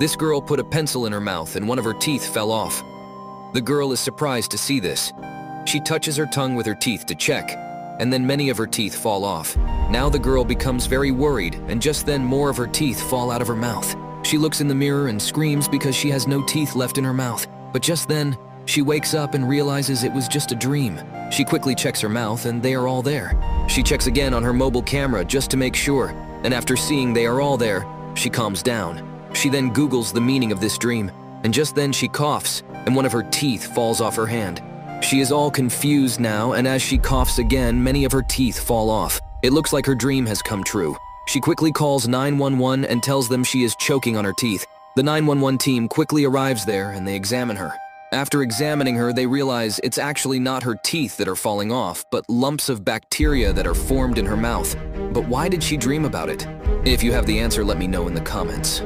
This girl put a pencil in her mouth and one of her teeth fell off. The girl is surprised to see this. She touches her tongue with her teeth to check, and then many of her teeth fall off. Now the girl becomes very worried, and just then more of her teeth fall out of her mouth. She looks in the mirror and screams because she has no teeth left in her mouth. But just then, she wakes up and realizes it was just a dream. She quickly checks her mouth and they are all there. She checks again on her mobile camera just to make sure, and after seeing they are all there, she calms down. She then Googles the meaning of this dream, and just then she coughs, and one of her teeth falls off her hand. She is all confused now, and as she coughs again, many of her teeth fall off. It looks like her dream has come true. She quickly calls 911 and tells them she is choking on her teeth. The 911 team quickly arrives there and they examine her. After examining her, they realize it's actually not her teeth that are falling off, but lumps of bacteria that are formed in her mouth. But why did she dream about it? If you have the answer, let me know in the comments.